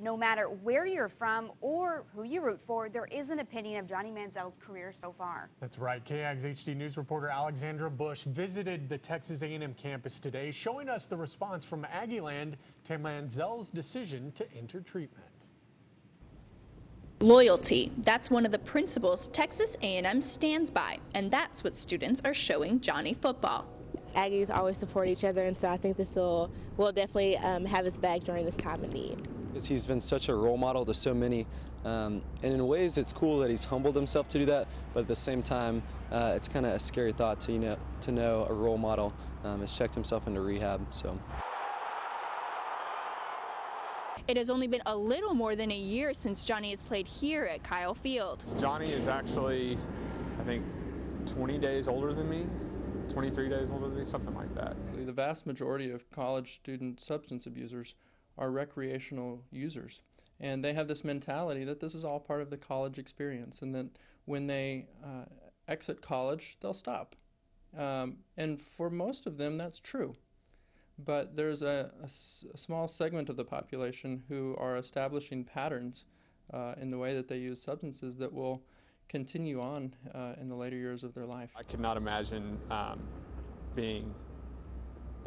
No matter where you're from or who you root for, there is an opinion of Johnny Manziel's career so far. That's right. KAGS HD News reporter Alexandra Bush visited the Texas A&M campus today, showing us the response from Aggieland to Manziel's decision to enter treatment. Loyalty. That's one of the principles Texas A&M stands by, and that's what students are showing Johnny football. Aggies always support each other, and so I think this will will definitely um, have his back during this time of need. He's been such a role model to so many, um, and in ways it's cool that he's humbled himself to do that. But at the same time, uh, it's kind of a scary thought to you know to know a role model um, has checked himself into rehab. So. It has only been a little more than a year since Johnny has played here at Kyle Field. Johnny is actually, I think, 20 days older than me. 23 days older than me, something like that. The vast majority of college student substance abusers are recreational users. And they have this mentality that this is all part of the college experience and that when they uh, exit college, they'll stop. Um, and for most of them, that's true. But there's a, a, s- a small segment of the population who are establishing patterns uh, in the way that they use substances that will continue on uh, in the later years of their life. I could not imagine um, being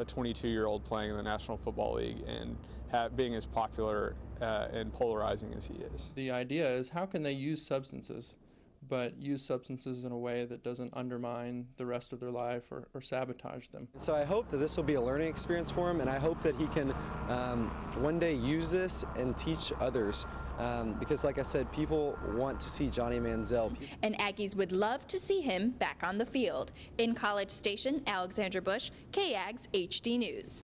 a 22 year old playing in the National Football League and ha- being as popular uh, and polarizing as he is. The idea is how can they use substances, but use substances in a way that doesn't undermine the rest of their life or, or sabotage them. So I hope that this will be a learning experience for him, and I hope that he can um, one day use this and teach others. Um, because, like I said, people want to see Johnny Manziel. And Aggies would love to see him back on the field. In College Station, Alexandra Bush, KAGS HD News.